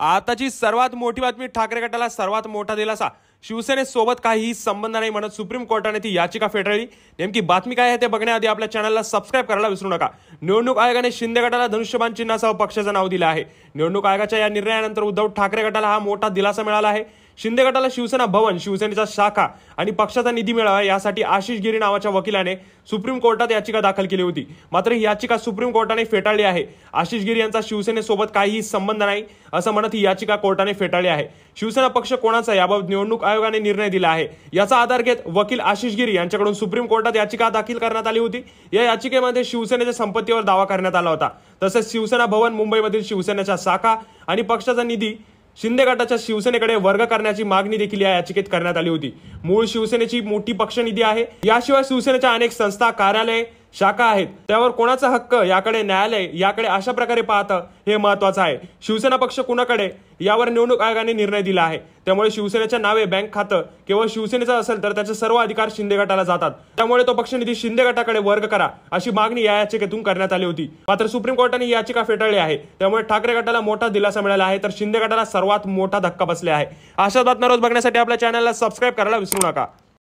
आताची सर्वात मोठी बातमी ठाकरे गटाला सर्वात मोठा दिलासा. शिवसेनेसोबत काहीही संबंध नाही म्हणत सुप्रीम कोर्टाने ती याचिका फेटाळली. नेमकी बातमी काय आहे ते बघण्याआधी आपल्या चॅनलला सबस्क्राईब करायला विसरू नका. निवडणूक आयोगाने शिंदे गटाला धनुष्यबाण चिन्हासह पक्षाचं नाव दिलं आहे. निवडणूक आयोगाच्या या निर्णयानंतर उद्धव ठाकरे गटाला हा मोठा दिलासा मिळाला आहे. शिंदे गटाला शिवसेना भवन शिवसेनेचा शाखा आणि पक्षाचा निधी मिळावा यासाठी आशिष गिरी नावाच्या वकिलाने सुप्रीम कोर्टात याचिका दाखल केली होती. मात्र ही याचिका सुप्रीम कोर्टाने फेटाळली आहे. आशिष गिरी यांचा शिवसेनेसोबत काहीही संबंध नाही असं म्हणत ही याचिका कोर्टाने फेटाळली आहे. शिवसेना पक्ष कोणाचा याबाबत निवडणूक आयोगाने निर्णय दिला आहे. याचा आधार घेत वकील आशिष गिरी यांच्याकडून सुप्रीम कोर्टात याचिका दाखल करण्यात आली होती. या याचिकेमध्ये शिवसेनेच्या संपत्तीवर दावा करण्यात आला होता. तसेच शिवसेना भवन मुंबईमधील शिवसेनेच्या शाखा आणि पक्षाचा निधी शिंदे गटाच्या शिवसेनेकडे वर्ग करण्याची मागणी देखील या याचिकेत करण्यात आली होती. मूळ शिवसेनेची मोठी पक्षनिधी आहे. याशिवाय शिवसेनेच्या अनेक संस्था कार्यालय शाखा आहेत. त्यावर कोणाचा हक्क याकडे न्यायालय याकडे अशा प्रकारे पाहतं हे महत्वाचं आहे. शिवसेना पक्ष कुणाकडे? यावर निवडणूक आयोगाने निर्णय दिला आहे. त्यामुळे शिवसेनेच्या नावे बँक खातं केवळ शिवसेनेचं असेल तर त्याचे सर्व अधिकार शिंदे गटाला जातात. त्यामुळे तो पक्ष निधी शिंदे गटाकडे वर्ग करा अशी मागणी या याचिकेतून करण्यात आली होती. मात्र सुप्रीम कोर्टाने याचिका फेटाळली आहे. त्यामुळे ठाकरे गटाला मोठा दिलासा मिळाला आहे तर शिंदे गटाला सर्वात मोठा धक्का बसला आहे. अशा बातम्या रोज बघण्यासाठी आपल्या चॅनलला सबस्क्राईब करायला विसरू नका.